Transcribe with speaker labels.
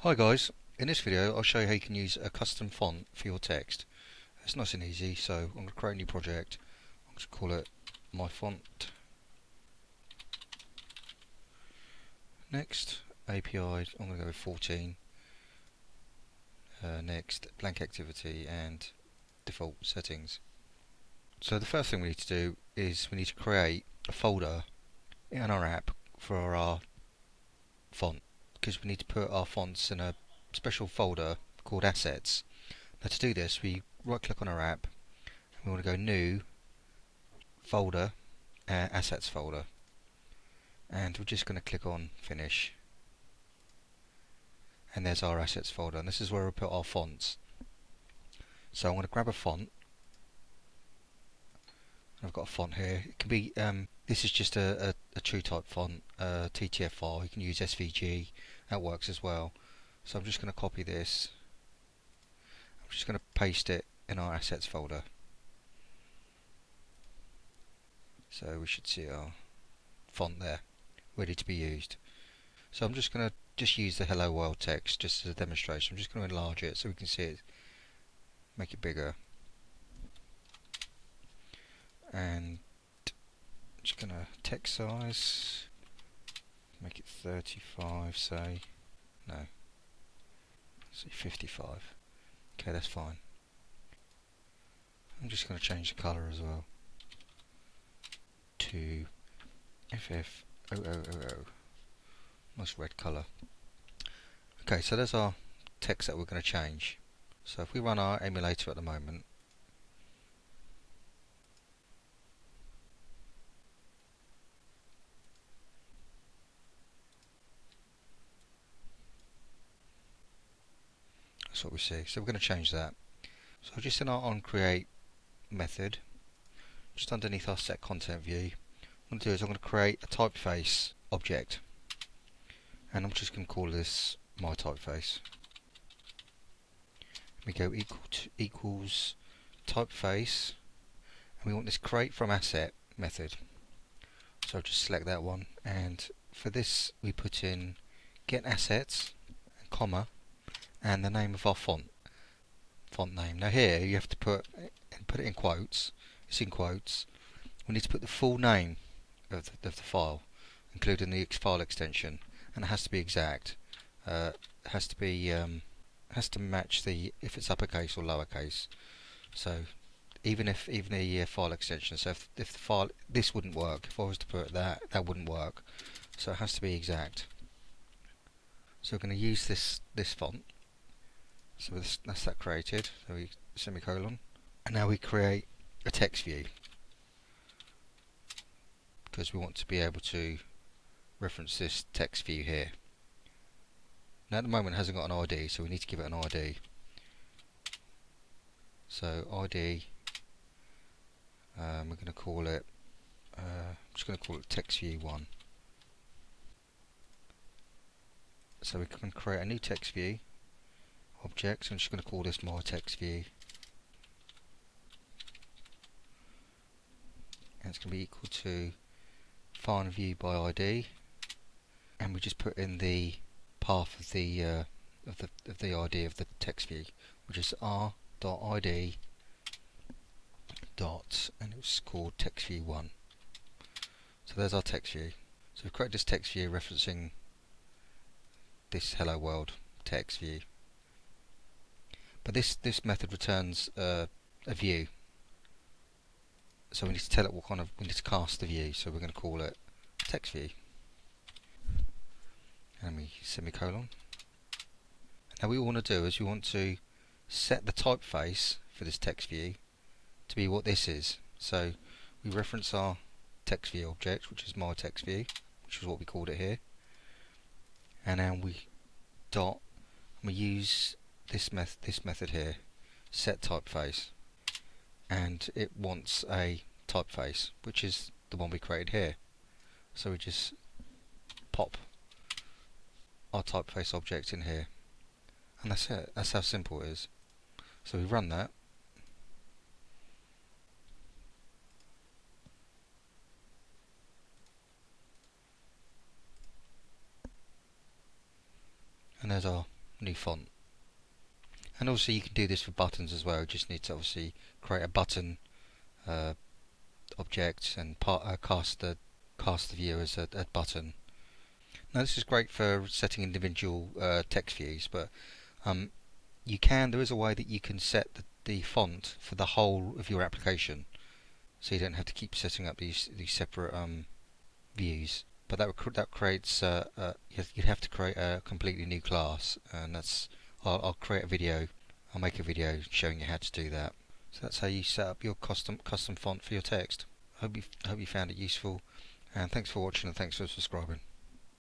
Speaker 1: Hi guys, in this video I'll show you how you can use a custom font for your text. It's nice and easy, so I'm going to create a new project. I'm going to call it my font. Next, API, I'm going to go with 14. Uh, next, blank activity and default settings. So the first thing we need to do is we need to create a folder in our app for our font because we need to put our fonts in a special folder called assets. Now to do this we right click on our app and we want to go new folder uh, assets folder. And we're just going to click on finish. And there's our assets folder and this is where we put our fonts. So I'm going to grab a font. I've got a font here. It can be um, this is just a, a, a true type font uh, TTF file you can use SVG that works as well. So I'm just going to copy this. I'm just going to paste it in our assets folder. So we should see our font there ready to be used. So I'm just going to just use the hello world text just as a demonstration. I'm just going to enlarge it so we can see it make it bigger. And just going to text size make it 35 say. No. Say 55 okay that's fine. I'm just going to change the colour as well. To FF0000 nice red colour. Okay so there's our text that we're going to change. So if we run our emulator at the moment That's what we see. So we're going to change that. So just in our on create method, just underneath our set content view, what I'm going to do is I'm going to create a typeface object. And I'm just going to call this my typeface. We go equal to equals typeface and we want this create from asset method. So I'll just select that one and for this we put in get assets comma and the name of our font font name. Now here you have to put put it in quotes. It's in quotes. We need to put the full name of the, of the file, including the file extension, and it has to be exact. Uh, it has to be um, has to match the if it's uppercase or lowercase. So even if even the uh, file extension. So if, if the file this wouldn't work. If I was to put that, that wouldn't work. So it has to be exact. So we're going to use this this font so that's that created. So we semicolon. And now we create a text view. Because we want to be able to reference this text view here. Now at the moment it hasn't got an ID, so we need to give it an ID. So ID, um, we're going to call it, uh, I'm just going to call it text view 1. So we can create a new text view objects. I'm just going to call this my text view. And it's going to be equal to find view by ID. And we just put in the path of the uh, of the of the ID of the text view, which is r.id dot and it's called text view one. So there's our text view. So we've created this text view referencing this hello world text view. But this, this method returns uh, a view. So we need to tell it what kind of, we need to cast the view. So we're going to call it text view. And we semicolon. Now what we want to do is we want to set the typeface for this text view to be what this is. So we reference our text view object, which is my text view, which is what we called it here. And then we dot, and we use this method this method here set typeface and it wants a typeface which is the one we created here. So we just pop our typeface object in here and that's it. That's how simple it is. So we run that. And there's our new font. And also you can do this for buttons as well. You just need to obviously create a button uh, object and part, uh, cast the cast the view as a, a, button. Now this is great for setting individual uh, text views, but um, you can. There is a way that you can set the, the font for the whole of your application, so you don't have to keep setting up these these separate um, views. But that that creates uh, uh, you'd have to create a completely new class, and that's I'll, I'll create a video. I'll make a video showing you how to do that. So that's how you set up your custom custom font for your text. Hope you hope you found it useful, and thanks for watching and thanks for subscribing.